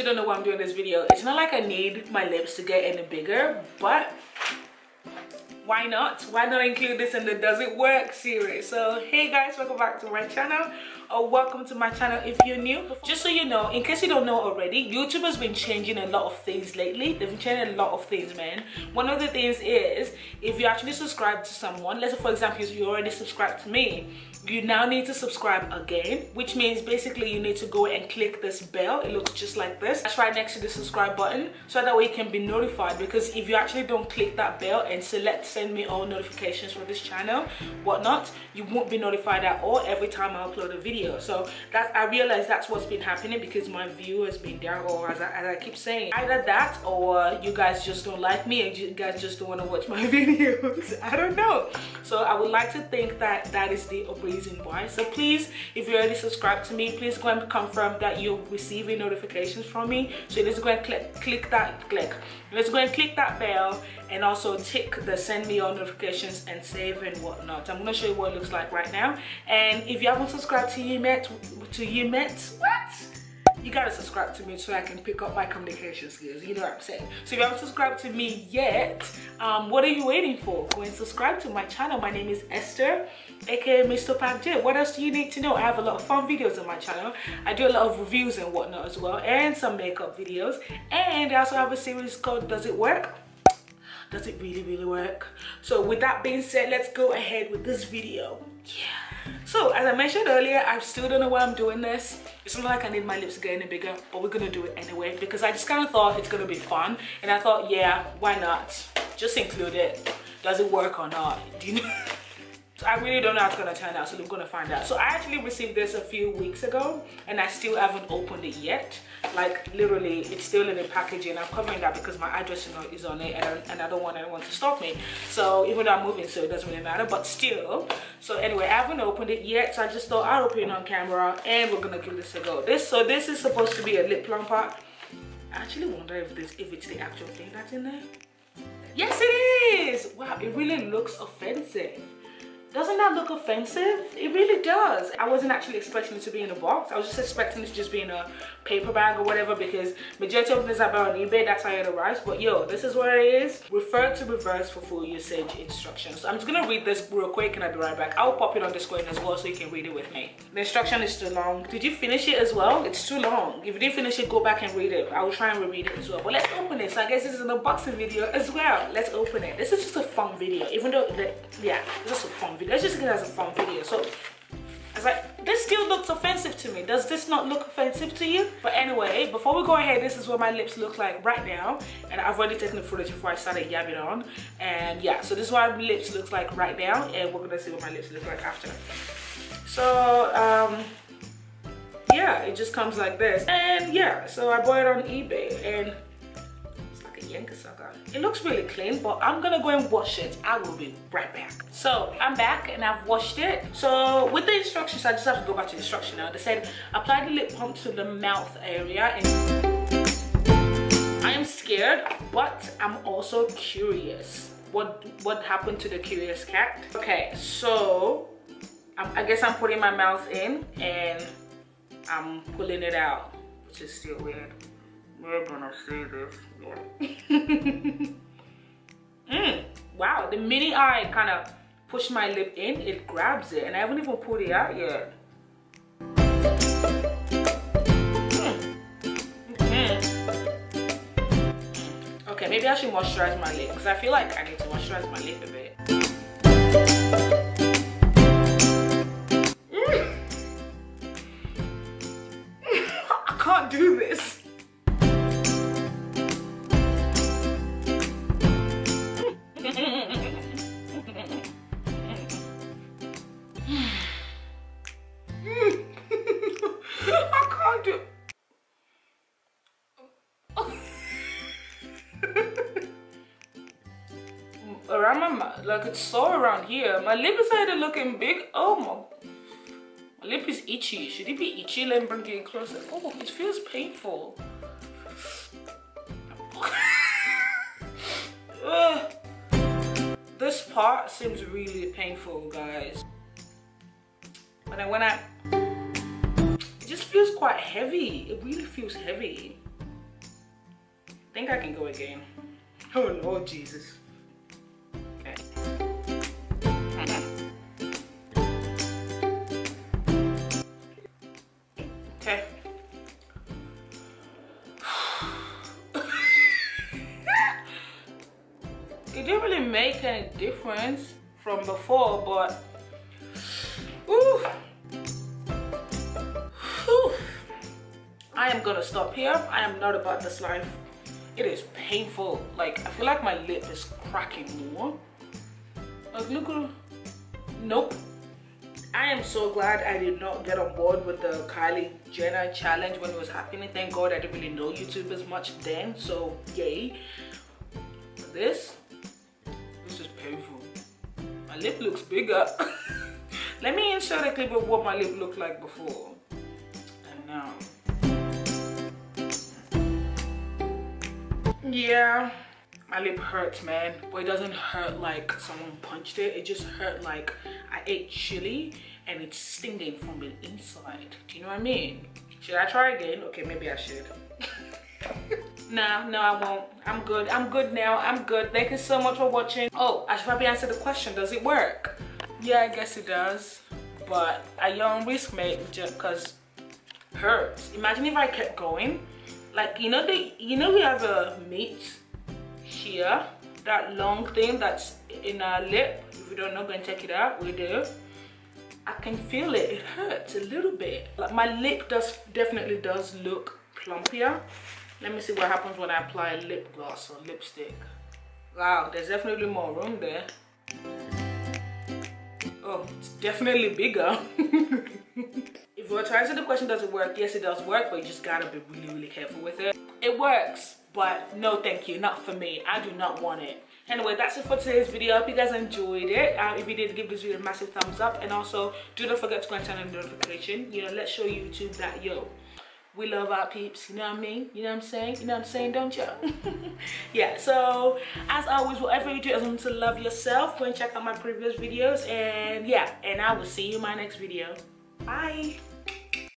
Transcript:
still don't know why I'm doing this video. It's not like I need my lips to get any bigger, but why not? Why not include this in the does it work series? So hey guys, welcome back to my channel or welcome to my channel if you're new. Just so you know, in case you don't know already, YouTube has been changing a lot of things lately. They've been changing a lot of things, man. One of the things is if you actually subscribe to someone, let's say for example, if you already subscribed to me, you now need to subscribe again which means basically you need to go and click this bell it looks just like this that's right next to the subscribe button so that way you can be notified because if you actually don't click that bell and select send me all notifications for this channel whatnot you won't be notified at all every time i upload a video. So that i realize that's what's been happening because my view has been down or as I, as I keep saying either that or you guys just don't like me and you guys just don't want to watch my videos. I don't know. So i would like to think that that is the reason why. So please if you already subscribed to me please go and confirm that you're receiving notifications from me. So let's go and click click that click. Let's go and click that bell and also tick the send me all notifications and save and whatnot i'm to show you what it looks like right now and if you haven't subscribed to Ymet to Ymet what you gotta subscribe to me so I can pick up my communication skills. You know what I'm saying? So if you haven't subscribed to me yet, um, what are you waiting for? Go and subscribe to my channel. My name is Esther, aka MsTopacJay. What else do you need to know? I have a lot of fun videos on my channel. I do a lot of reviews and whatnot as well, and some makeup videos. And I also have a series called Does It Work? Does it really, really work? So with that being said, let's go ahead with this video. Yeah. So as I mentioned earlier, I still don't know why I'm doing this. It's not like I need my lips to get any bigger, but we're gonna do it anyway because I just kind of thought it's gonna be fun. And I thought, yeah, why not? Just include it. Does it work or not? Do you know? I really don't know how it's gonna turn out, so we're gonna find out. So I actually received this a few weeks ago and I still haven't opened it yet. Like literally, it's still in the packaging. I'm covering that because my address is on it and I, and I don't want anyone to stop me. So even though I'm moving, so it doesn't really matter, but still. So anyway, I haven't opened it yet, so I just thought I'll open it on camera and we're gonna give this a go. This, so this is supposed to be a lip plumper. I actually wonder if this, if it's the actual thing that's in there. Yes, it is! Wow, it really looks offensive. Doesn't that look offensive? It really does. I wasn't actually expecting it to be in a box. I was just expecting it to just be in a paper bag or whatever because majority of things I buy on eBay, that's how it arrives. But yo, this is where it is. Refer to reverse for full usage instructions. So I'm just gonna read this real quick and I'll be right back. I'll pop it on the screen as well so you can read it with me. The instruction is too long. Did you finish it as well? It's too long. If you didn't finish it, go back and read it. I will try and reread it as well. But let's open it. So I guess this is an unboxing video as well. Let's open it. This is just a fun video. Even though, the, yeah, it's just a fun video. Let's just get it as a fun video. So it's like, this still looks offensive to me. Does this not look offensive to you? But anyway, before we go ahead, this is what my lips look like right now. And I've already taken the footage before I started yabbing on. And yeah, so this is what my lips looks like right now. And we're gonna see what my lips look like after. So, um, yeah, it just comes like this. And yeah, so I bought it on eBay and it looks really clean, but I'm gonna go and wash it. I will be right back. So I'm back and I've washed it. So with the instructions, I just have to go back to the instruction now. They said apply the lip pump to the mouth area I am scared, but I'm also curious. What what happened to the curious cat? Okay, so I guess I'm putting my mouth in and I'm pulling it out, which is still weird. We're gonna see this. Mm, wow, the minute I kind of push my lip in, it grabs it, and I haven't even pulled it out yet. Mm. Okay, maybe I should moisturize my lip because I feel like I need to moisturize my lip a bit. Like it's sore around here. My lip is either looking big. Oh my, my lip is itchy. Should it be itchy? Let me bring it closer. Oh, it feels painful. this part seems really painful, guys. But then when I, it just feels quite heavy. It really feels heavy. think I can go again. Oh Lord Jesus. Make any difference from before, but ooh, ooh. I am gonna stop here. I am not about this life. It is painful. Like, I feel like my lip is cracking more. Like, look nope. I am so glad I did not get on board with the Kylie Jenner challenge when it was happening. Thank God I didn't really know YouTube as much then, so yay. This. Lip looks bigger. Let me insert a clip of what my lip looked like before and now. Yeah, my lip hurts, man. But it doesn't hurt like someone punched it. It just hurt like I ate chili and it's stinging from the inside. Do you know what I mean? Should I try again? Okay, maybe I should. nah, no, I won't. I'm good. I'm good now. I'm good. Thank you so much for watching. Oh, I should probably answer the question. Does it work? Yeah, I guess it does. But I young risk, mate, just because hurts. Imagine if I kept going like you know the you know we have a meat here that long thing that's in our lip if you don't know go and check it out we do i can feel it it hurts a little bit like my lip does definitely does look plumpier let me see what happens when i apply lip gloss or lipstick. Wow. There's definitely more room there. Oh it's definitely bigger. If you're trying to answer the question does it work? Yes it does work but you just gotta be really really careful with it. It works but no thank you. Not for me. I do not want it. Anyway that's it for today's video. I hope you guys enjoyed it. Uh, if you did give this video a massive thumbs up. And also do not forget to go and turn on the notification. You know let's show youtube that yo we love our peeps you know what i mean? You know what i'm saying? You know what i'm saying don't you yeah. So as always whatever you do as long to love yourself. Go and check out my previous videos and yeah and i will see you in my next video. Bye